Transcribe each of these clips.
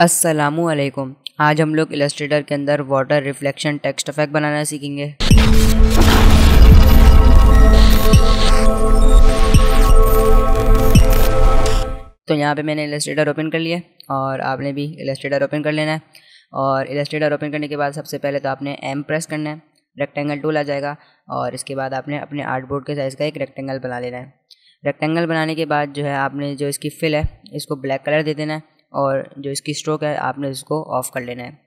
असलकुम आज हम लोग इलस्ट्रेटर के अंदर वाटर रिफ्लेक्शन टेक्स्ट इफ़ेक्ट बनाना सीखेंगे। तो यहाँ पे मैंने इलस्ट्रेटर ओपन कर लिया और आपने भी इलस्ट्रेटर ओपन कर लेना है। और इलस्ट्रेटर ओपन करने के बाद सबसे पहले तो आपने एम प्रेस करना है। रेक्टेंगल टूल आ जाएगा और इसके बाद आपने अपने आर्ट बोर्ड के साइज़ का एक रेक्टेंगल बना लेना है। रेक्टेंगल बनाने के बाद जो है आपने जो इसकी फिल है, इसको ब्लैक कलर दे देना है। और जो इसकी स्ट्रोक है, आपने इसको ऑफ़ कर लेना है।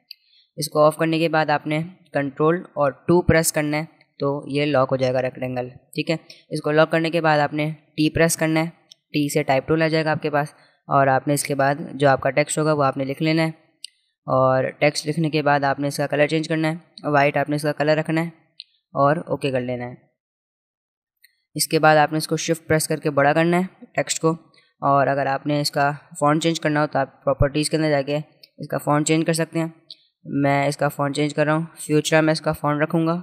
इसको ऑफ़ करने के बाद आपने कंट्रोल और टू प्रेस करना है तो ये लॉक हो जाएगा रेक्टेंगल ठीक है? इसको लॉक करने के बाद आपने टी प्रेस करना है। टी से टाइप टूल आ जाएगा आपके पास और आपने इसके बाद जो आपका टेक्स्ट होगा, वो आपने लिख लेना है। और टेक्स्ट लिखने के बाद आपने इसका कलर चेंज करना है। वाइट आपने इसका कलर रखना है और ओके कर लेना है। इसके बाद आपने इसको शिफ्ट प्रेस करके बड़ा करना है टेक्स्ट को। और अगर आपने इसका फ़ॉन्ट चेंज करना हो तो आप प्रॉपर्टीज़ के अंदर जाके इसका फ़ॉन्ट चेंज कर सकते हैं। मैं इसका फ़ॉन्ट चेंज कर रहा हूँ। फ्यूचर में इसका फ़ॉन्ट रखूँगा।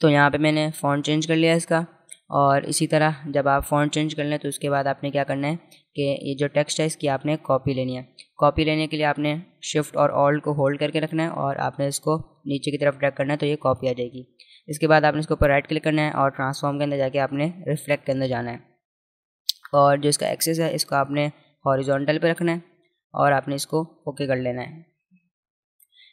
तो यहाँ पे मैंने फ़ॉन्ट चेंज कर लिया इसका। और इसी तरह जब आप फ़ॉन्ट चेंज कर लें तो उसके बाद आपने क्या करना है कि ये जो टेक्स्ट है इसकी आपने कॉपी लेनी है। कॉपी लेने के लिए आपने शिफ्ट और ऑल्ट को होल्ड करके रखना है और आपने इसको नीचे की तरफ़ ड्रैग करना है तो ये कॉपी आ जाएगी। इसके बाद आपने इसके ऊपर राइट क्लिक करना है और ट्रांसफॉर्म के अंदर जाके आपने रिफ्लेक्ट के अंदर जाना है। और जो इसका एक्सेस है, इसको आपने हॉरिजॉन्टल पे रखना है और आपने इसको ओके कर लेना है।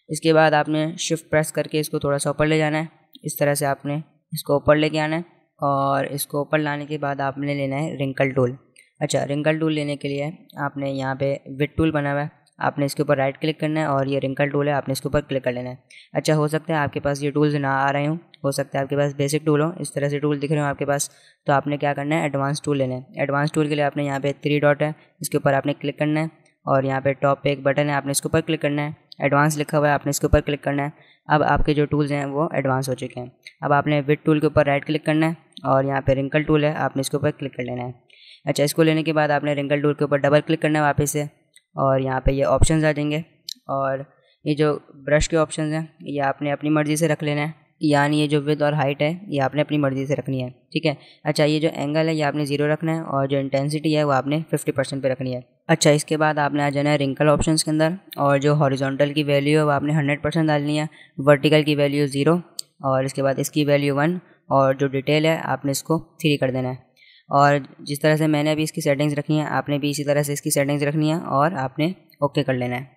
इसके बाद आपने शिफ्ट प्रेस करके इसको थोड़ा सा ऊपर ले जाना है। इस तरह से आपने इसको ऊपर लेके आना है और इसको ऊपर लाने के बाद आपने लेना है रिंकल टूल अच्छा रिंकल टूल लेने के लिए आपने यहाँ पे विट टूल बना हुआ है। आपने इसके ऊपर राइट क्लिक करना है और ये रिंकल टूल है, आपने इसके ऊपर क्लिक कर लेना है। अच्छा हो सकता है आपके पास ये टूल्स ना आ रहे हों, हो सकता है आपके पास बेसिक टूल हो, इस तरह से टूल दिख रहे हो आपके पास तो आपने क्या करना है एडवांस टूल लेना है। एडवांस टूल के लिए आपने यहाँ पे थ्री डॉट है, इसके ऊपर आपने क्लिक करना है और यहाँ पे टॉप पे एक बटन है, आपने इसके ऊपर क्लिक करना है। एडवांस लिखा हुआ है, आपने इसके ऊपर क्लिक करना है। अब आपके जो टूल्स हैं वो एडवांस हो चुके हैं। अब आपने विथ टूल के ऊपर राइट क्लिक करना है और यहाँ पे रिंकल टूल है, आपने इसके ऊपर क्लिक कर लेना है। अच्छा इसको लेने के बाद आपने रिंकल टूल के ऊपर डबल क्लिक करना है वापस से। और यहाँ पे ये ऑप्शन आ जाएँगे। और ये जो ब्रश के ऑप्शन हैं, ये आपने अपनी मर्ज़ी से रख लेना है। यानी ये जो विद और हाइट है, ये आपने अपनी मर्ज़ी से रखनी है, ठीक है? अच्छा ये जो एंगल है, ये आपने ज़ीरो रखना है और जो इंटेंसिटी है, वो आपने फिफ्टी परसेंट पर रखनी है। अच्छा इसके बाद आपने आ जाना है रिंकल ऑप्शन के अंदर और जो हॉरिजॉन्टल की वैल्यू है, वो आपने हंड्रेड परसेंट डालनी है। वर्टिकल की वैल्यू ज़ीरो और इसके बाद इसकी वैल्यू वन और जो डिटेल है, आपने इसको थ्री कर देना है। और जिस तरह से मैंने अभी इसकी सेटिंग्स रखी हैं, आपने भी इसी तरह से इसकी सेटिंग्स रखनी है और आपने ओके कर लेना है।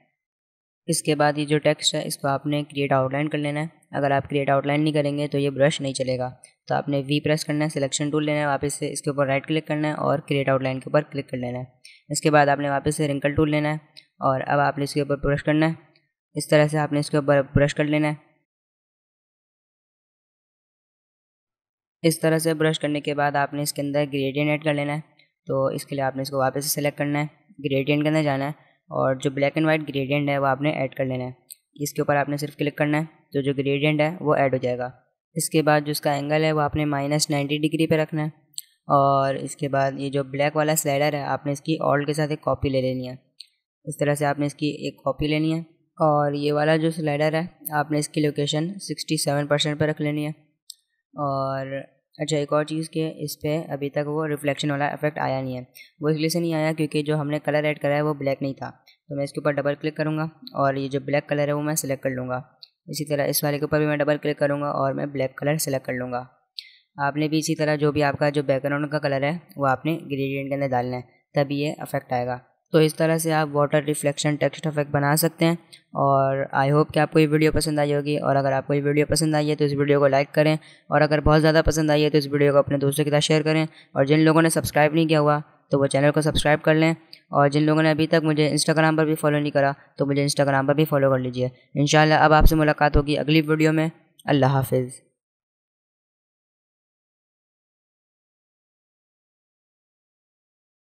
इसके बाद ये जो टेक्स्ट है, इसको आपने क्रिएट आउटलाइन कर लेना है। अगर आप क्रिएट आउटलाइन नहीं करेंगे तो ये ब्रश नहीं चलेगा। तो आपने वी प्रेस करना है सिलेक्शन टूल लेना है, वापस से इसके ऊपर राइट क्लिक करना है और क्रिएट आउटलाइन के ऊपर क्लिक कर लेना है। इसके बाद आपने वापस से रिंकल टूल लेना है और अब आपने इसके ऊपर ब्रश करना है। इस तरह से आपने इसके ऊपर ब्रश कर लेना है। इस तरह से ब्रश करने के बाद आपने इसके अंदर ग्रेडियंट ऐड कर लेना है। तो इसके लिए आपने इसको वापस से सेलेक्ट करना है। ग्रेडियंट के अंदर जाना है और जो ब्लैक एंड वाइट ग्रेडियंट है वो आपने ऐड कर लेना है। इसके ऊपर आपने सिर्फ़ क्लिक करना है। तो जो ग्रेडियंट है वो ऐड हो जाएगा। इसके बाद जो इसका एंगल है वो आपने माइनस नाइन्टी डिग्री पर रखना है। और इसके बाद ये जो ब्लैक वाला स्लाइडर है, आपने इसकी ऑल्ट के साथ एक कॉपी ले लेनी है। इस तरह से आपने इसकी एक कॉपी लेनी है। और ये वाला जो स्लाइडर है, आपने इसकी लोकेशन सिक्सटी सेवन परसेंट पर रख लेनी है। और अच्छा एक और चीज़ के, इस पर अभी तक वो रिफ्लेक्शन वाला इफ़ेक्ट आया नहीं है। वो इसलिए से नहीं आया क्योंकि जो हमने कलर ऐड करा है, वो ब्लैक नहीं था। तो मैं इसके ऊपर डबल क्लिक करूँगा और ये जो ब्लैक कलर है, वो मैं सिलेक्ट कर लूँगा। इसी तरह, इस वाले के ऊपर भी मैं डबल क्लिक करूँगा और मैं ब्लैक कलर सेलेक्ट कर लूँगा। आपने भी इसी तरह जो भी आपका जो बैकग्राउंड का कलर है, वो आपने ग्रेडियंट के अंदर डालना है, तभी ये अफेक्ट आएगा। तो इस तरह से आप वाटर रिफ्लेक्शन टेक्स्ट इफ़ेक्ट बना सकते हैं और आई होप कि आपको ये वीडियो पसंद आई होगी और अगर आपको ये वीडियो पसंद आई है तो इस वीडियो को लाइक करें और अगर बहुत ज़्यादा पसंद आई है तो इस वीडियो को अपने दोस्तों के साथ शेयर करें और जिन लोगों ने सब्सक्राइब नहीं किया हुआ तो वो चैनल को सब्सक्राइब कर लें और जिन लोगों ने अभी तक मुझे इंस्टाग्राम पर भी फॉलो नहीं करा तो मुझे इंस्टाग्राम पर भी फॉलो कर लीजिए। इन अब आपसे मुलाकात होगी अगली वीडियो में। अल्लाह हाफिज़।